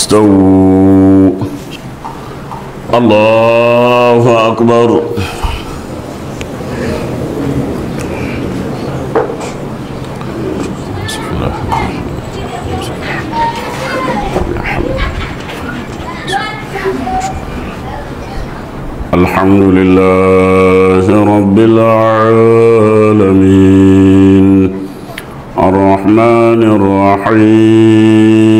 استووا الله أكبر. الحمد لله رب العالمين. الرحمن الرحيم.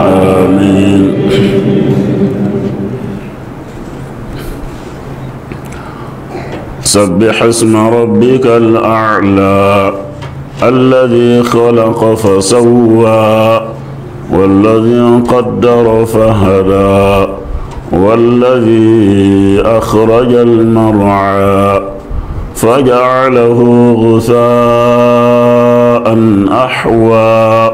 آمين. سبح اسم ربك الأعلى الذي خلق فسوى والذي قدر فهدى والذي أخرج المرعى فجعله غثاء أحوى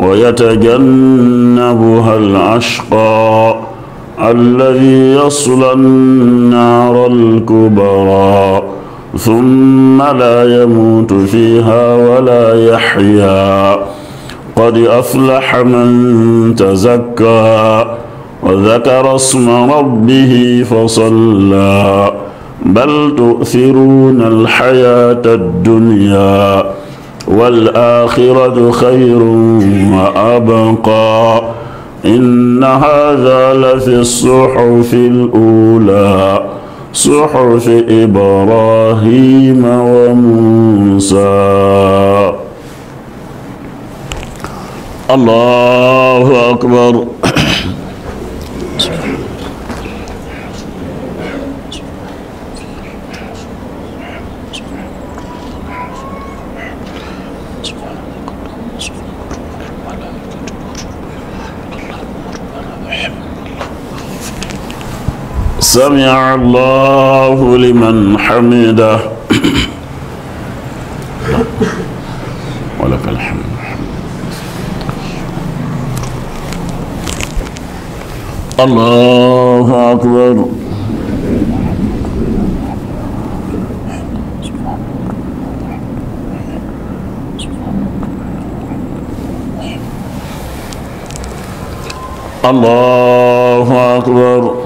ويتجنبها الأشقى الذي يصلى النار الكبرى ثم لا يموت فيها ولا يحيا. قد أفلح من تزكى وذكر اسم ربه فصلى. بل تؤثرون الحياة الدنيا. والآخرة خير وأبقى. إن هذا لفي الصحف الأولى صحف إبراهيم وموسى. الله أكبر. سمع الله لمن حمده. ولك الحمد. الله أكبر. الله أكبر.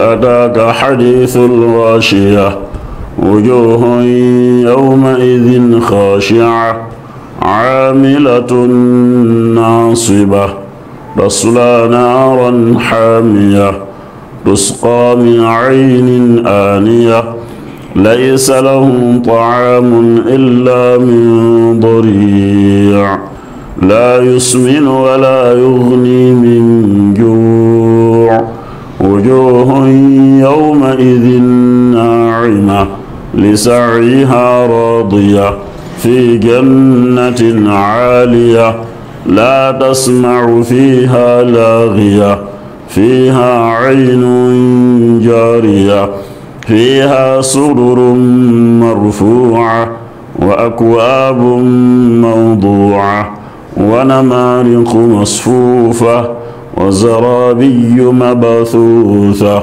أتاك حديث الغاشية. وجوه يومئذ خاشعة. عاملة ناصبة. تصلى نارا حامية. تسقى من عين آنية. ليس لهم طعام إلا من ضريع. لا يسمن ولا يغني. لسعيها راضية في جنة عالية لا تسمع فيها لاغية فيها عين جارية فيها سرر مرفوعة وأكواب موضوعة ونمارق مصفوفة وزرابي مبثوثة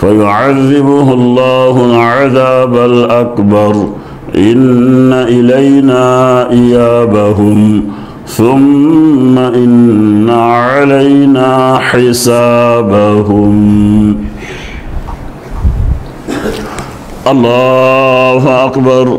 فيعذبه الله العذاب الأكبر. إن إلينا إيابهم. ثم إن علينا حسابهم. الله أكبر.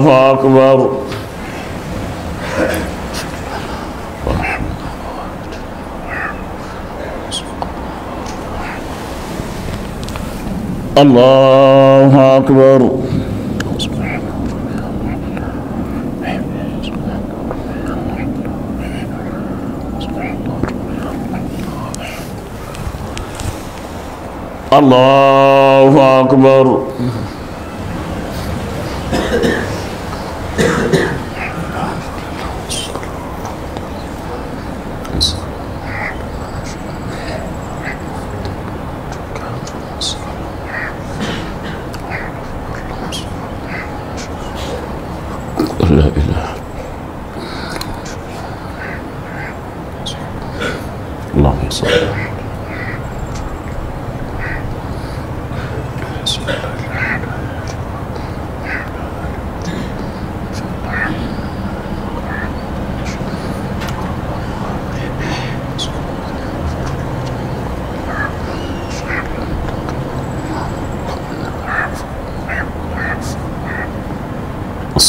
أكبر. الله أكبر. الله أكبر. لا إله اللهم صل